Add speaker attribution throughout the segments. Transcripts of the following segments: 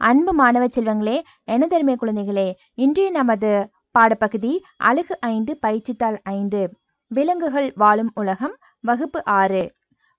Speaker 1: அன்பு மாணவ செல்வங்களே எனதருமை குழந்தைகளே இன்றைய நமது பாடப்பகுதி அழகு ஐந்து பயிற்சித்தாள் ஐந்து விலங்குகள் வாழும் உலகம் வகுப்பு ஆறு.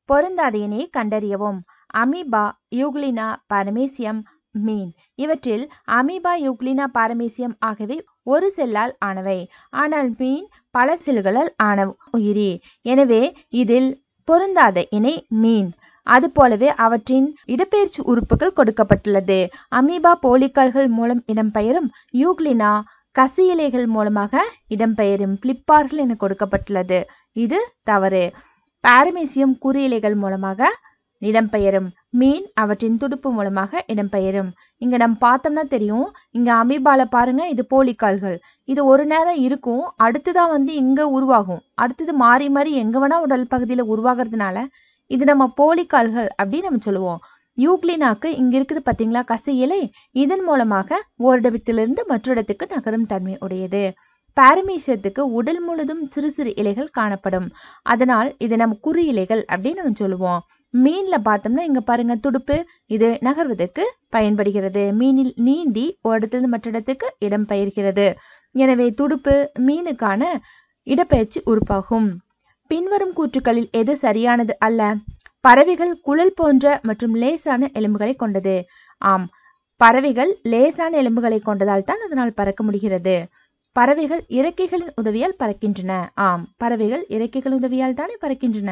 Speaker 1: பொருந்தாத இணையை கண்டறியவும். அமீபா யூக்ளினா பரமேசியம் மீன். இவற்றில் அமீபா யூக்ளினா பாரமேசியம் ஆகியவை ஒரு செல்லால் ஆனவை. ஆனால் மீன் பல செல்களால் ஆன உயிரி. எனவே இதில் பொருந்தாத இணை மீன். அதுபோலவே அவற்றின் இடப்பெயர்ச்சி உறுப்புகள் கொடுக்கப்பட்டுள்ளது. அமீபா போலிக்கால்கள் மூலம் இடம்பெயரும் யூக்ளினா கசியிலைகள் மூலமாக இடம்பெயரும் பிளிப்பார்கள் என கொடுக்கப்பட்டுள்ளது. இது தவறு. பாரமீசியம் குறியிலைகள் மூலமாக இடம்பெயரும். மீன் அவற்றின் துடுப்பு மூலமாக இடம்பெயரும். இங்க நம்ம பார்த்தோம்னா தெரியும். இங்க அமீபால பாருங்க இது போலிக்கால்கள். இது ஒரு நேரம் இருக்கும் அடுத்துதான் வந்து இங்க உருவாகும். அடுத்தது மாறி மாறி எங்க வேணா உடல் பகுதியில உருவாகிறதுனால இது நம்ம போலிக்கால்கள் அப்படின்னு நம்ம சொல்லுவோம். யூக்ளினாக்கு இங்கே இருக்குது பார்த்தீங்களா கசை இலை. இதன் மூலமாக ஓரிடத்திலிருந்து மற்றொரு இடத்துக்கு நகரும் தன்மை உடையது. பாரமீசியத்துக்கு உடல் முழுதும் சிறு சிறு இலைகள் காணப்படும். அதனால் இது நம்ம குறி இலைகள் அப்படின்னு நம்ம சொல்லுவோம். மீன்ல பார்த்தோம்னா இங்க பாருங்க துடுப்பு. இது நகர்வதற்கு பயன்படுகிறது. மீனில் நீந்தி ஒரு இடத்துலேருந்து மற்ற இடத்துக்கு இடம் பெயர்கிறது. எனவே துடுப்பு மீனுக்கான இடப்பெயர்ச்சி உறுப்பாகும். பின்வரும் கூற்றுக்களில் எது சரியானது அல்ல? பறவைகள் குழல் போன்ற மற்றும் லேசான எலும்புகளை கொண்டது. ஆம் பறவைகள் லேசான எலும்புகளை கொண்டதால் தான் அதனால் பறக்க முடிகிறது. பறவைகள் இறக்கைகளின் உதவியால் பறக்கின்றன. ஆம் பறவைகள் இறக்கைகளின் உதவியால் தானே பறக்கின்றன.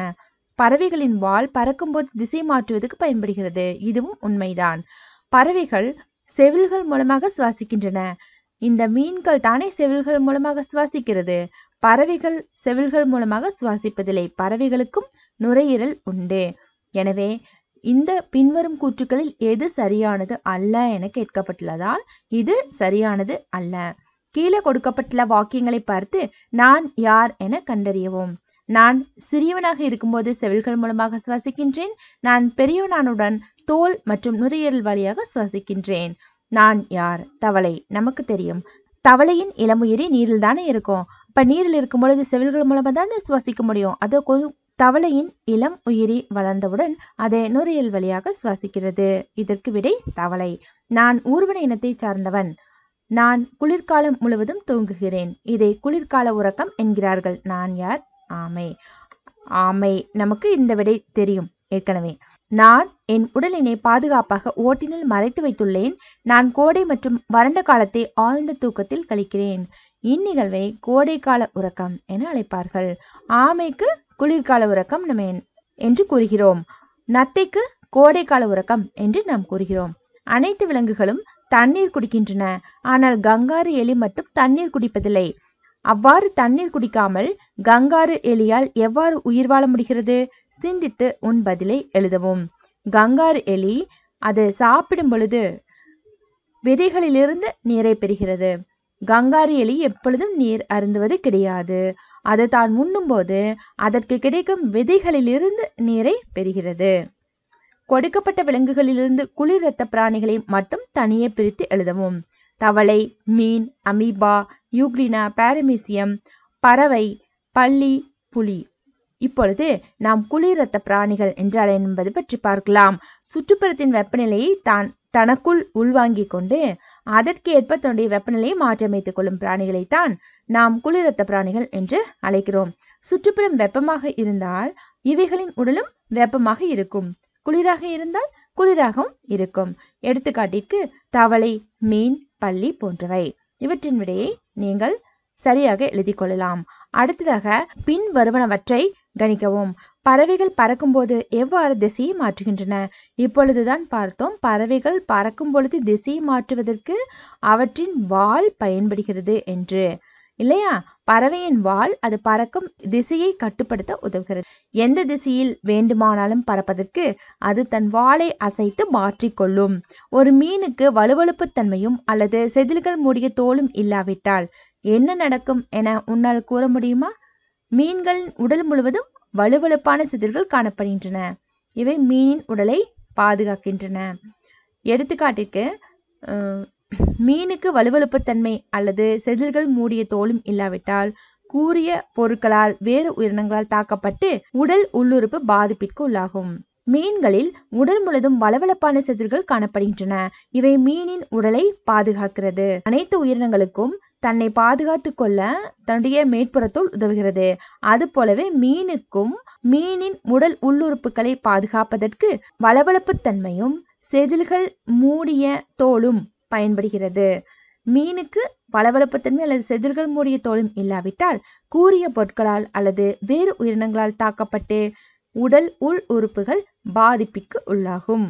Speaker 1: பறவைகளின் வால் பறக்கும்போது திசை மாற்றுவதற்கு பயன்படுகிறது. இதுவும் உண்மைதான். பறவைகள் செவில்கள் மூலமாக சுவாசிக்கின்றன. இந்த மீன்கள் தானே செவில்கள் மூலமாக சுவாசிக்கிறது? பறவைகள் செவில்கள் மூலமாக சுவாசிப்பதில்லை. பறவைகளுக்கும் நுரையீரல் உண்டு. எனவே இந்த பின்வரும் கூற்றுக்களில் எது சரியானது அல்ல என கேட்கப்பட்டுள்ளதால் இது சரியானது அல்ல. கீழே கொடுக்கப்பட்டுள்ள வாக்கியங்களை பார்த்து நான் யார் என கண்டறியவும். நான் சிறியவனாக இருக்கும்போது செவில்கள் மூலமாக சுவாசிக்கின்றேன். நான் பெரியவனானுடன் தோல் மற்றும் நுரையீரல் வழியாக சுவாசிக்கின்றேன். நான் யார்? தவளை. நமக்கு தெரியும். தவளையின் இளமுயிரி நீரில் தானே இருக்கும். இப்ப நீரில் இருக்கும் பொழுது செவில்கள் மூலமாக தானே சுவாசிக்க முடியும்? அது கொஞ்சம் தவளையின் இளம் உயிரி வளர்ந்தவுடன் அதை நுரையல் வழியாக சுவாசிக்கிறது. இதற்கு விடை தவளை. நான் ஊர்வன இனத்தை சார்ந்தவன். நான் குளிர்காலம் முழுவதும் தூங்குகிறேன். இதை குளிர்கால உறக்கம் என்கிறார்கள். நான் யார்? ஆமை. ஆமை. நமக்கு இந்த விடை தெரியும். ஏற்கனவே. நான் என் உடலினை பாதுகாப்பாக ஓட்டினில் மறைத்து வைத்துள்ளேன். நான் கோடை மற்றும் வறண்ட காலத்தை ஆழ்ந்த தூக்கத்தில் கழிக்கிறேன். இந்நிகழ்வை கோடைக்கால உறக்கம் என அழைப்பார்கள். ஆமைக்கு குளிர்கால உறக்கம் நம்ம என்று கூறுகிறோம். நத்தைக்கு கோடைக்கால உறக்கம் என்று நாம் கூறுகிறோம். அனைத்து விலங்குகளும் தண்ணீர் குடிக்கின்றன. ஆனால் கங்காரு எலி மட்டும் தண்ணீர் குடிப்பதில்லை. அவ்வாறு தண்ணீர் குடிக்காமல் கங்காரு எலியால் எவ்வாறு உயிர் வாழ முடிகிறது? சிந்தித்து உன் பதிலை எழுதவும். கங்காரு எலி அது சாப்பிடும் பொழுது விதைகளிலிருந்து நீரை பெறுகிறது. கங்காரி எலி எப்பொழுதும் நீர் அருந்துவது கிடையாது. அது தான் உண்ணும்போது அதற்கு கிடைக்கும் விதைகளிலிருந்து நீரை பெறுகிறது. கொடுக்கப்பட்ட விலங்குகளிலிருந்து குளிர் இரத்த பிராணிகளை மட்டும் தனியே பிரித்து எழுதவும். தவளை மீன் அமீபா யூக்ளினா பாரமீசியம் பறவை பள்ளி புலி. இப்பொழுது நாம் குளிர் இரத்த பிராணிகள் என்றால் என்பது பற்றி பார்க்கலாம். சுற்றுப்புறத்தின் வெப்பநிலையை தான் தனக்குள் உள்வாங்கிக் கொண்டு அதற்கேற்ப தன்னுடைய வெப்பநிலையை மாற்றியமைத்துக் கொள்ளும் பிராணிகளைத்தான் நாம் குளிரத்த பிராணிகள் என்று அழைக்கிறோம். சுற்றுப்புறம் வெப்பமாக இருந்தால் இவைகளின் உடலும் வெப்பமாக இருக்கும். குளிராக இருந்தால் குளிராகவும் இருக்கும். எடுத்துக்காட்டிற்கு தவளை மீன் பள்ளி போன்றவை. இவற்றின் விடையை நீங்கள் சரியாக எழுதி கொள்ளலாம். அடுத்ததாக பின் வருவனவற்றை கணிக்கவும். பறவைகள் பறக்கும்போது எவ்வாறு திசையை மாற்றுகின்றன? இப்பொழுதுதான் பார்த்தோம் பறவைகள் பறக்கும் பொழுது திசையை மாற்றுவதற்கு அவற்றின் வால் பயன்படுகிறது என்று. இல்லையா? பறவையின் வால் அது பறக்கும் திசையை கட்டுப்படுத்த உதவுகிறது. எந்த திசையில் வேண்டுமானாலும் பறப்பதற்கு அது தன் வாளை அசைத்து மாற்றிக்கொள்ளும். ஒரு மீனுக்கு வலுவழுப்பு தன்மையும் அல்லது செதில்கள் மூடிய தோலும் இல்லாவிட்டால் என்ன நடக்கும் என உன்னால் கூற முடியுமா? மீன்களின் உடல் முழுவதும் வலுவழுப்பான சிதில்கள் காணப்படுகின்றன. இவை மீனின் உடலை பாதுகாக்கின்றன. எடுத்துக்காட்டிற்கு மீனுக்கு வலுவழுப்புத்தன்மை அல்லது செதில்கள் மூடிய தோலும் இல்லாவிட்டால் கூறிய பொருட்களால் வேறு உயிரினங்களால் தாக்கப்பட்டு உடல் உள்ளுறுப்பு பாதிப்பிற்கு உள்ளாகும். மீன்களில் உடல் முழுதும் வளவளப்பான செதில்கள் காணப்படுகின்றன. இவை மீனின் உடலை பாதுகாக்கிறது. அனைத்து உயிரினங்களுக்கும் தன்னை பாதுகாத்து கொள்ள தன்னுடைய மேற்புறத்தோல் உதவுகிறது. அது போலவே மீனுக்கும் மீனின் உடல் உள்ளுறுப்புகளை பாதுகாப்பதற்கு வளவளப்பு தன்மையும் செதில்கள் மூடிய தோலும் பயன்படுகிறது. மீனுக்கு வளவளப்புத்தன்மை அல்லது செதில்கள் மூடிய தோலும் இல்லாவிட்டால் கூரிய பொருட்களால் அல்லது வேறு உயிரினங்களால் தாக்கப்பட்டு உடல் உள் உறுப்புகள் பாதிப்பிற்கு உள்ளாகும்.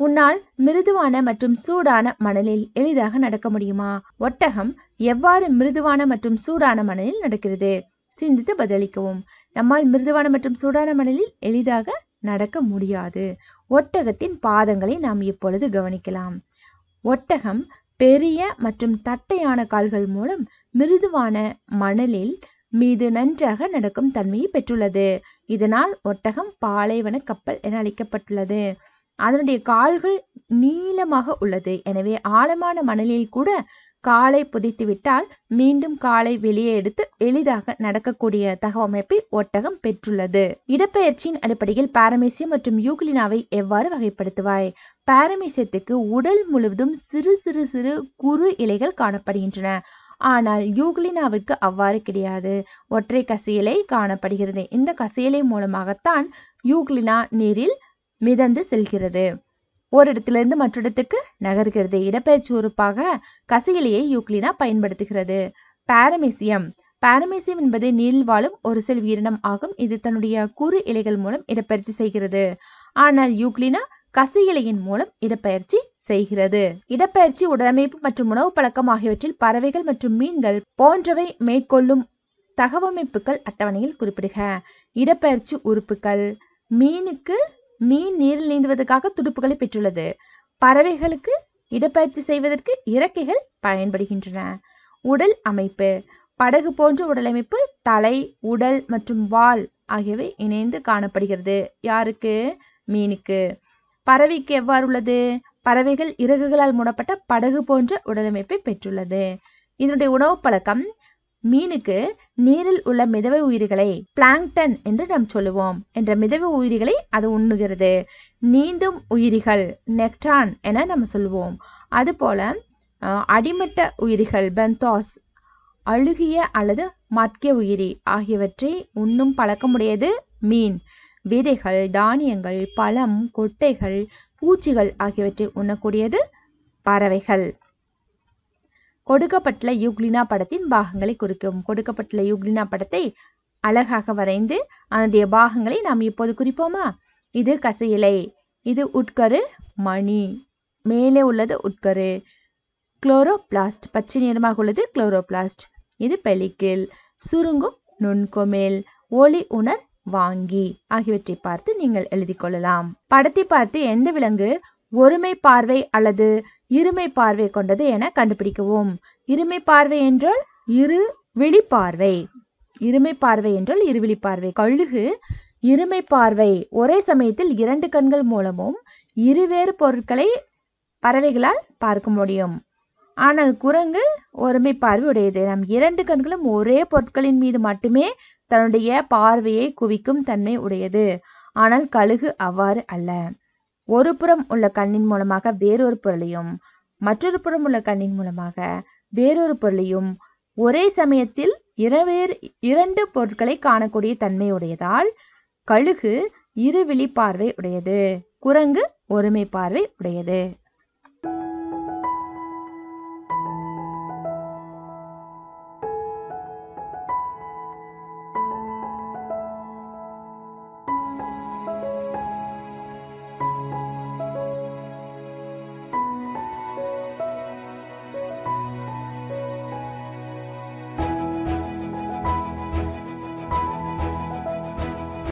Speaker 1: உன்னால் மிருதுவான மற்றும் சூடான மணலில் எளிதாக நடக்க முடியுமா? ஒட்டகம் எவ்வாறு மிருதுவான மற்றும் சூடான மணலில் நடக்கிறது? சிந்தித்து பதிலளிக்கவும். நம்மால் மிருதுவான மற்றும் சூடான மணலில் எளிதாக நடக்க முடியாது. ஒட்டகத்தின் பாதங்களை நாம் இப்பொழுது கவனிக்கலாம். ஒட்டகம் பெரிய மற்றும் தட்டையான கால்கள் மூலம் மிருதுவான மணலில் மீது நன்றாக நடக்கும் தன்மையை பெற்றுள்ளது. இதனால் ஒட்டகம் பாலைவன கப்பல் என அழைக்கப்பட்டுள்ளது. அதனுடைய கால்கள் நீளமாக உள்ளது. எனவே ஆழமான மணலில் கூட காலை புதைத்துவிட்டால் மீண்டும் காலை வெளியே எடுத்து எளிதாக நடக்கக்கூடிய தகவமைப்பை ஒட்டகம் பெற்றுள்ளது. இடப்பெயர்ச்சியின் அடிப்படையில் பாரமேசியம் மற்றும் யூக்லினாவை எவ்வாறு வகைப்படுத்துவாய்? பாரமேசியத்துக்கு உடல் முழுவதும் சிறு சிறு சிறு குறு இலைகள் காணப்படுகின்றன. ஆனால் யூக்லினாவிற்கு அவ்வாறு கிடையாது. ஒற்றை கசியலை காணப்படுகிறது. இந்த கசியலை மூலமாகத்தான் யூக்லினா நீரில் மிதந்து செல்கிறது. ஒரு இடத்திலிருந்து மற்றொரு நகர்கிறது. இடப்பெயர்ச்சி உறுப்பாக கசியலையை யூக்லினா பயன்படுத்துகிறது. பாரமேசியம். பாரமேசியம் என்பது நீரில் வாழும் ஒரு செல் உயிரினம் ஆகும். இது தன்னுடைய குறு இலைகள் மூலம் இடப்பெயர்ச்சி செய்கிறது. ஆனால் யூக்லினா கசி இலையின் மூலம் இடப்பெயர்ச்சி செய்கிறது. இடப்பெயர்ச்சி உடலமைப்பு மற்றும் உணவு பழக்கம் ஆகியவற்றில் பறவைகள் மற்றும் மீன்கள் போன்றவை மேற்கொள்ளும் தகவமைப்புகள் அட்டவணையில் குறிப்பிடுக. இடப்பெயர்ச்சி உறுப்புகள் மீனுக்கு மீன் நீரில் நீந்துவதற்காக துடுப்புகளை பெற்றுள்ளது. பறவைகளுக்கு இடப்பெயர்ச்சி செய்வதற்கு இறக்கைகள் பயன்படுகின்றன. உடல் அமைப்பு படகு போன்ற உடலமைப்பு தலை உடல் மற்றும் வால் ஆகியவை இணைந்து காணப்படுகிறது. யாருக்கு? மீனுக்கு. பறவைக்கு எவ்வாறு உள்ளது பறவைகள் இறகுகளால் மூடப்பட்ட படகு போன்ற உடலமைப்பை பெற்றுள்ளது. இதனுடைய உணவு பழக்கம் மீனுக்கு நீரில் உள்ள மிதவை உயிரிகளை பிளாங்டன் என்று நாம் சொல்லுவோம். என்ற மிதவை உயிரிகளை அது உண்ணுகிறது. நீந்தும் உயிரிகள் நெக்டான் என நம்ம சொல்லுவோம். அதுபோல அடிமட்ட உயிரிகள் பென்தாஸ் அழுகிய அல்லது மட்கிய உயிரி ஆகியவற்றை உண்ணும் பழக்கமுடையது மீன். விதைகள் தானியங்கள் பழம் கொட்டைகள் பூச்சிகள் ஆகியவற்றை உண்ணக்கூடியது பறவைகள். கொடுக்கப்பட்டுள்ள யூக்ளினா படத்தின் பாகங்களை குறிக்கும். கொடுக்கப்பட்டுள்ள யூக்ளினா படத்தை அழகாக வரைந்து அதனுடைய பாகங்களை நாம் இப்போது குறிப்போமா? இது கசையிலை இது உட்கரு மணி. மேலே உள்ளது உட்கரு. குளோரோபிளாஸ்ட். பச்சை நிறமாக உள்ளது குளோரோபிளாஸ்ட். இது பெலிக்கில். சுருங்கும் நுண்கொமேல். ஒளி உணர் வாங்கி ஆகியவற்றை பார்த்து நீங்கள் எழுதி கொள்ளலாம். படத்தை பார்த்து எந்த விலங்கு ஒருமை பார்வை அல்லது இருமை பார்வை கொண்டது என கண்டுபிடிக்கவும். இருமை பார்வை என்றால் இரு விழிப்பார்வை இருமை பார்வை என்றால் இருவிழி பார்வை. கழுகு இருமை பார்வை. ஒரே சமயத்தில் இரண்டு கண்கள் மூலமும் இருவேறு பொருட்களை பறவைகளால் பார்க்க முடியும். ஆனால் குரங்கு ஒருமை பார்வையுடையது. நம் இரண்டு கண்களும் ஒரே பொருட்களின் மீது மட்டுமே தன்னுடைய பார்வையை குவிக்கும் தன்மை உடையது. ஆனால் கழுகு அவ்வாறு அல்ல. ஒரு புறம் உள்ள கண்ணின் மூலமாக வேறொரு பொருளையும் மற்றொரு புறம் உள்ள கண்ணின் மூலமாக வேறொரு பொருளையும் ஒரே சமயத்தில் இரவேறு இரண்டு பொருட்களை காணக்கூடிய தன்மை உடையதால் கழுகு இருவிழி பார்வை உடையது. குரங்கு ஒருமை பார்வை உடையது.